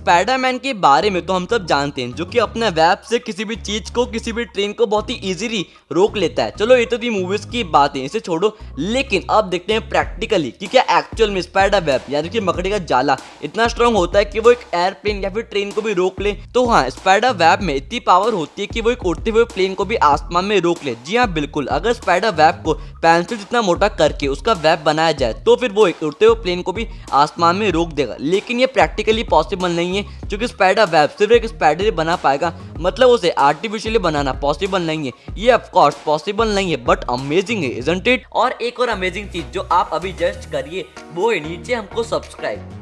Spiderman के बारे में तो हम सब जानते हैं, जो कि अपने वेब से किसी भी चीज़ को, किसी भी ट्रेन को बहुत ही इजीली रोक लेता है। चलो ये तो थी मूवीज़ की बात है इसे छोड़ो। लेकिन अब देखते हैं प्रैक्टिकली कि क्या एक्चुअल में स्पाइडर वेब यानी कि मकड़ी का जाला, इतना स्ट्रांग होता है कि वो एक एयरप्लेन या फिर ट्रेन को भी रोक ले। तो हाँ स्पाइडर वेब में इतनी पावर होती है कि वो एक उड़ते हुए प्लेन को भी आसमान में रोक ले। जी हाँ बिल्कुल, अगर स्पाइडर वेब को पेंसिल जितना मोटा करके उसका वेब बनाया जाए तो फिर वो एक उड़ते हुए प्लेन को भी आसमान में रोक देगा। लेकिन ये प्रैक्टिकली पॉसिबल नहीं है, क्योंकि स्पाइडर वेब सिर्फ़ एक स्पाइडर ही बना पाएगा। मतलब उसे आर्टिफिशियली बनाना पॉसिबल नहीं है। ये ऑफकोर्स पॉसिबल नहीं है बट अमेजिंग है और एक और अमेजिंग चीज़ जो आप अभी जस्ट करिए, वो है नीचे हमको सब्सक्राइब